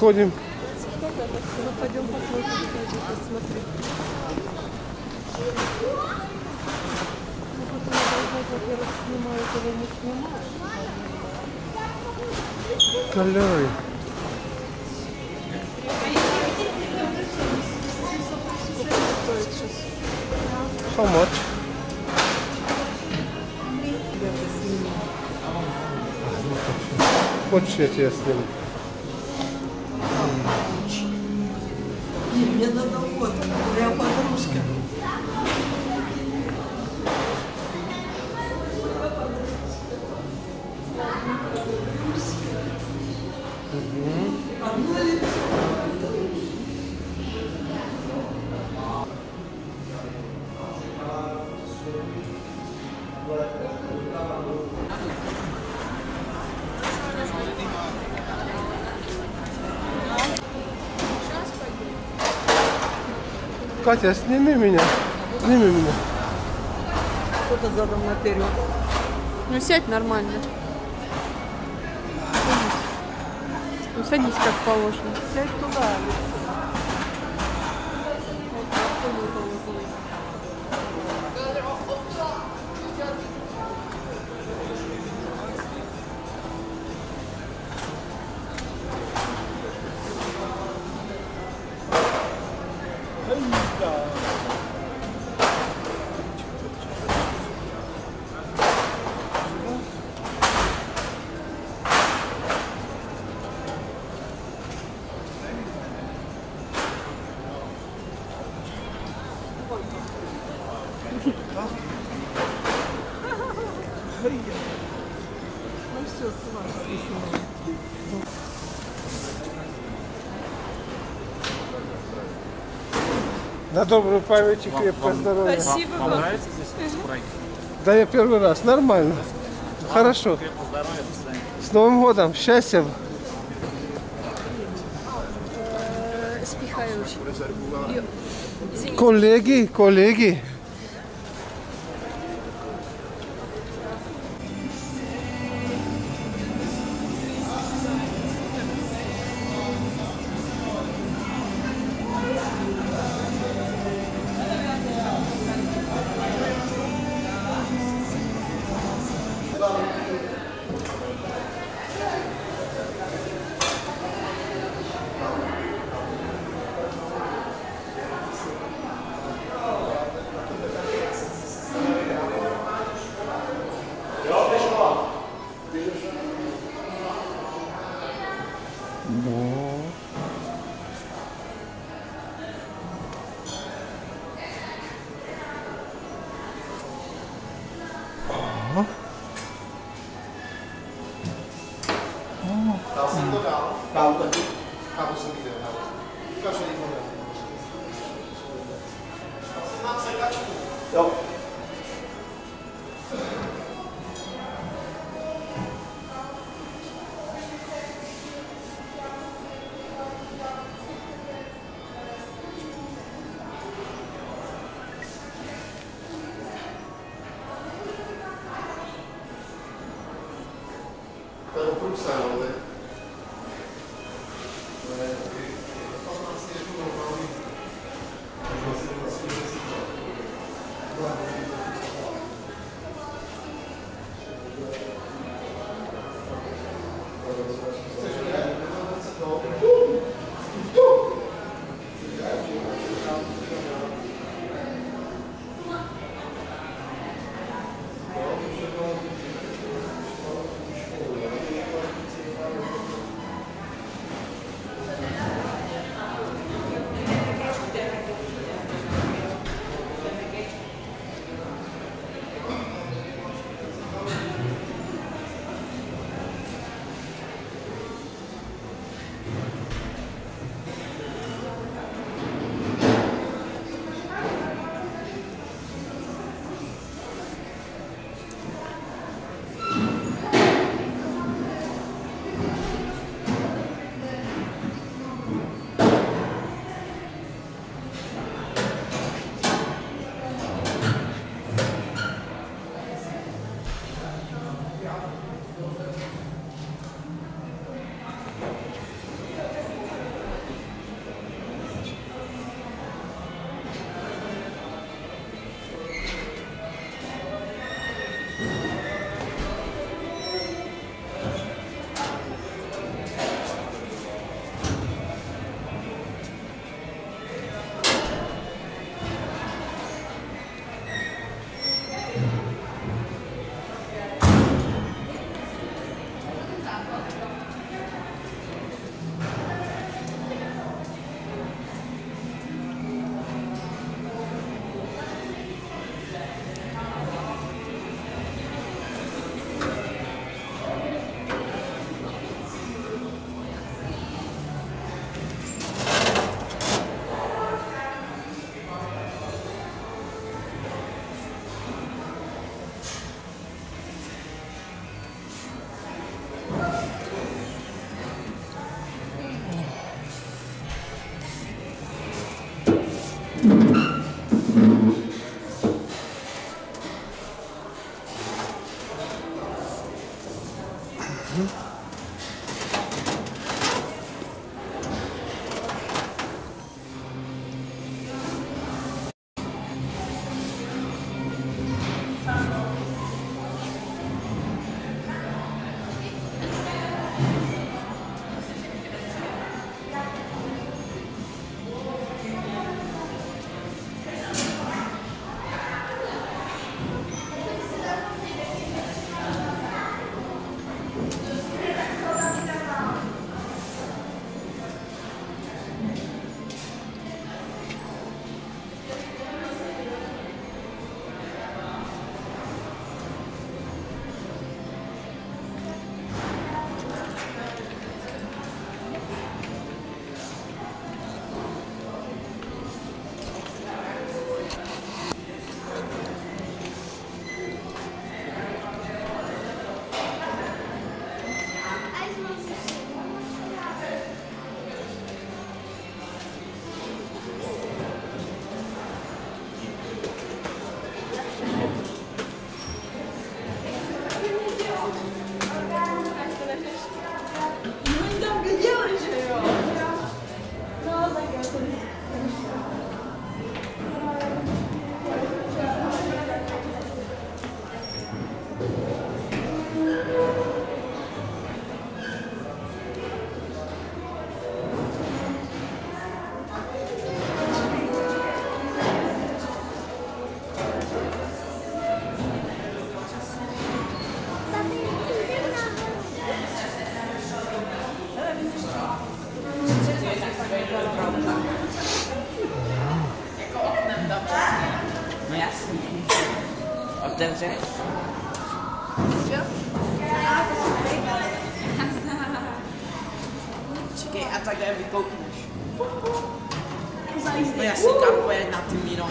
сходим. Ну, пойдем посмотрим, посмотри. Ну, потом я должна, во-первых, снимаю, этого не снимаю. Калорий. Сколько это стоит сейчас? How much? Хочешь, я тебя сниму? Катя, сними меня. Сними меня. Кто-то задом наперед. Ну, сядь нормально. Ну, садись как положено. Сядь туда. На добрую память и крепкое здоровье. Спасибо Вам вам. нравится здесь Спрайк? Да я первый раз. Нормально. Хорошо. Здоровья, до свидания. С Новым годом. Счастья. Спихаю очень. Коллеги, коллеги. Rzecz. Fiquei atrás da Vitor Cruz. Mas assim, capoeira na primeira.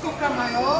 açúcar maior.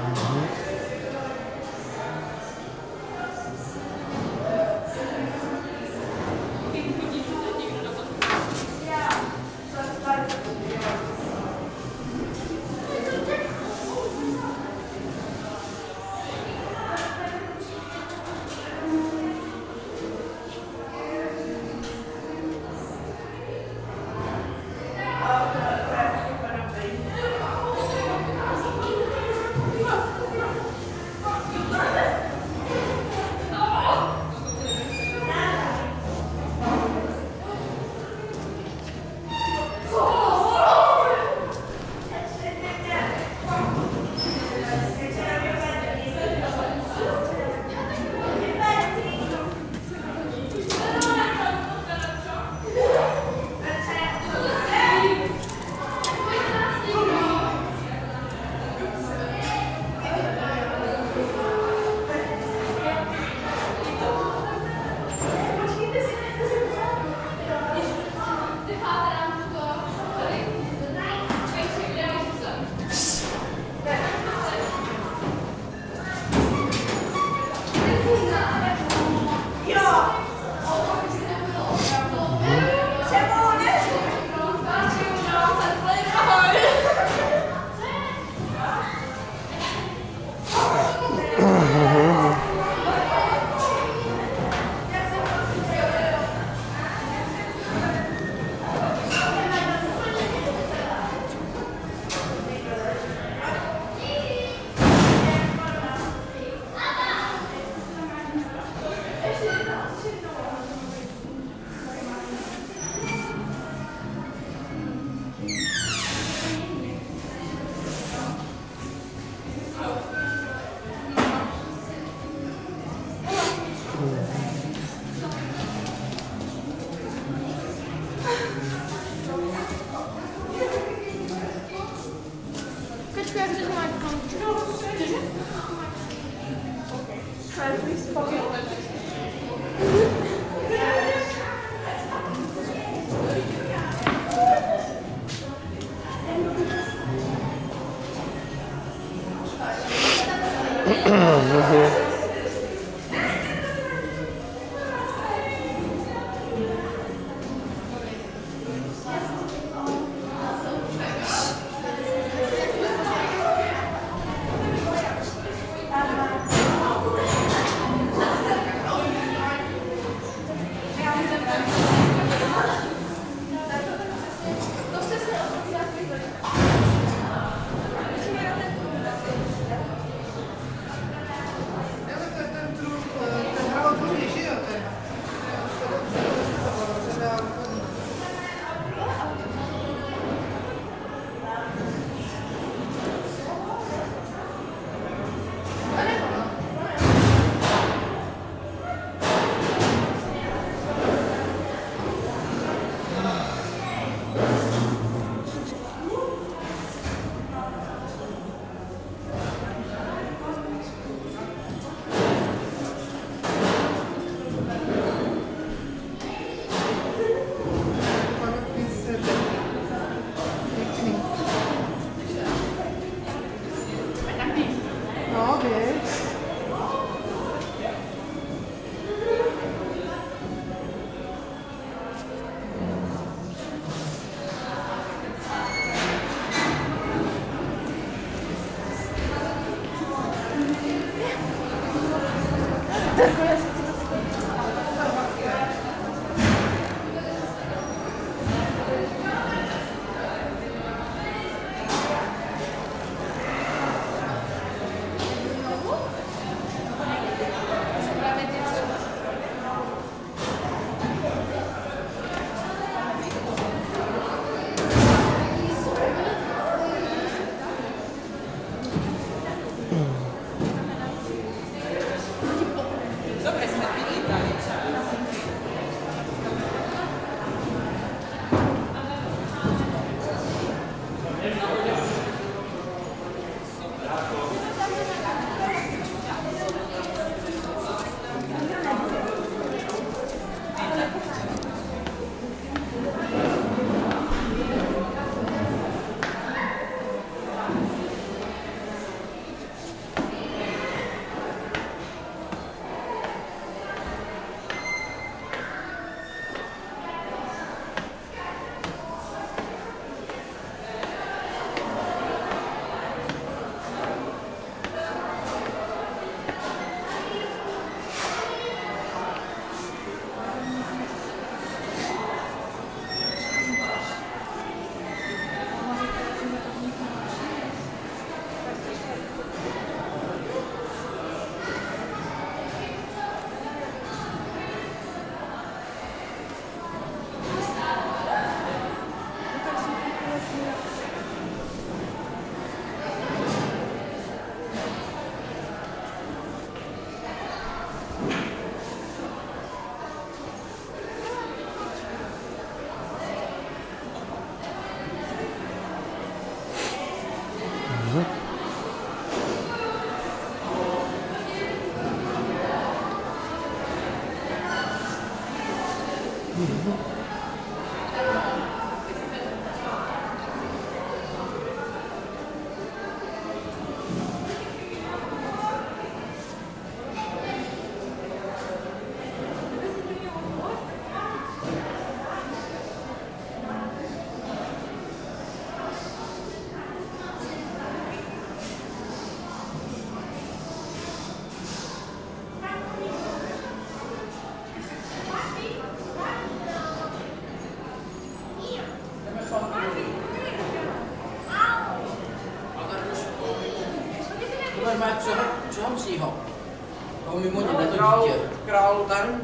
král ten?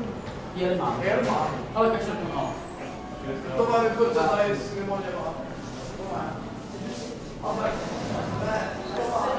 Jelma. Jelma. Ale kašel to no. To má vypůjce tady s mimo. To ne. Ale ne, to má.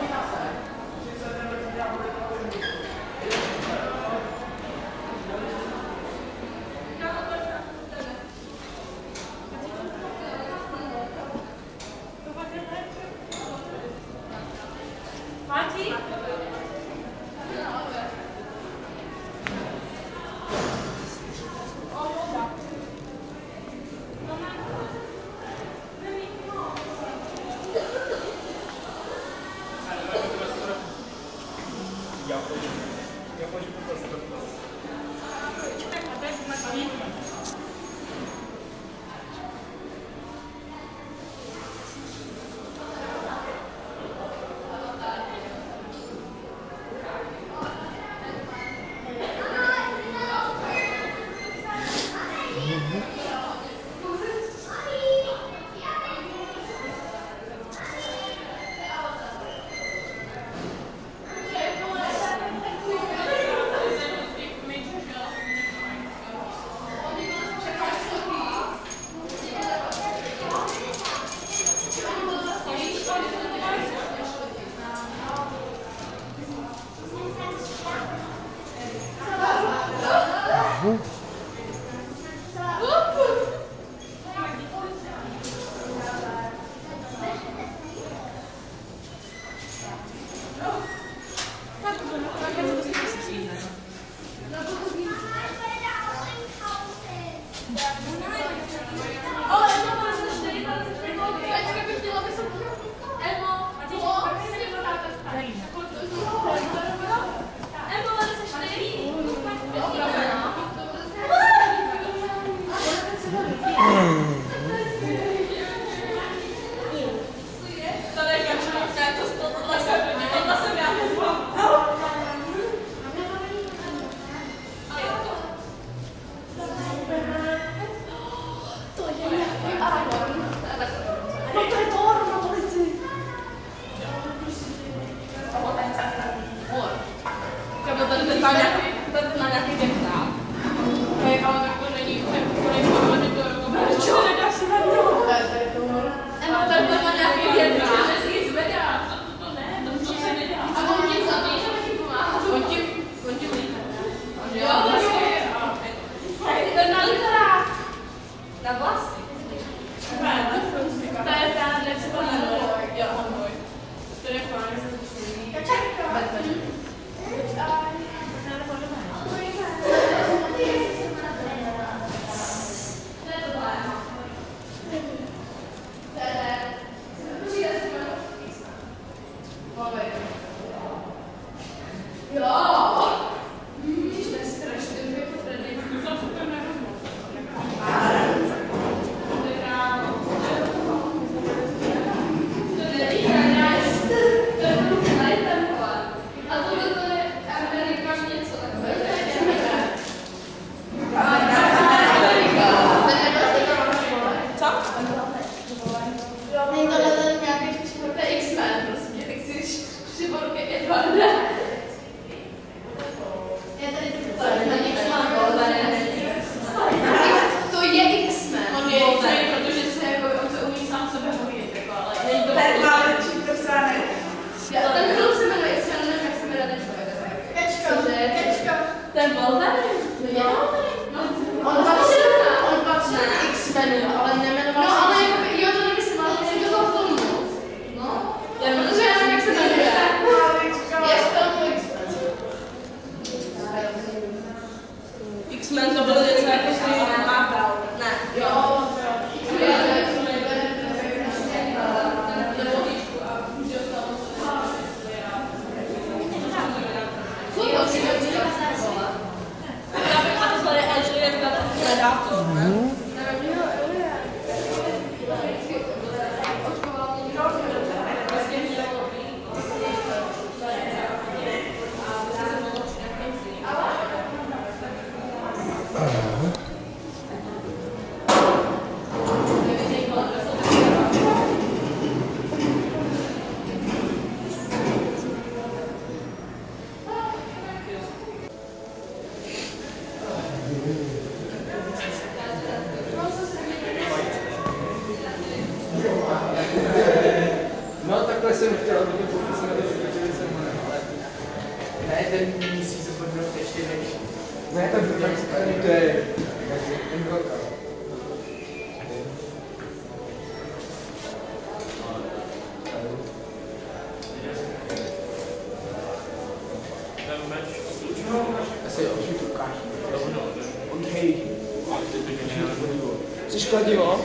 Das ist Coś szkodziło?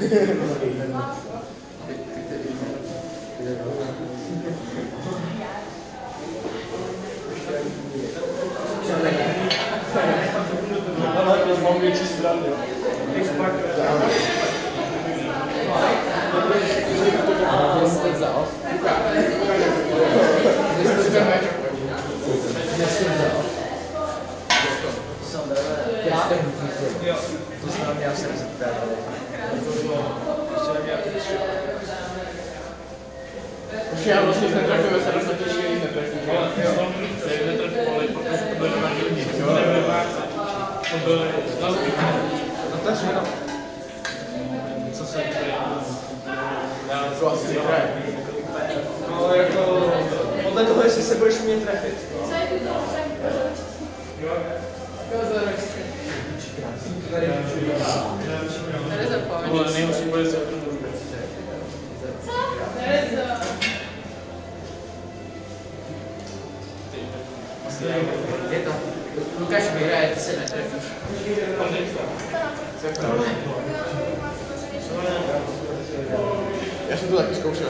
Thank you. Takže já vlastně jsem trefil ve 74, netrefil. Takže netrefil, protože to byl na první. To byl na No to je Co se děje? Já to asi hraje. Ale jako... Podle toho, jestli se budeš umět trefit. Co je tu to? Jo. Tady nejlepší bude se Já jsem to taky zkoušel.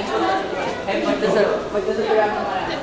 But does it, but does it go down the?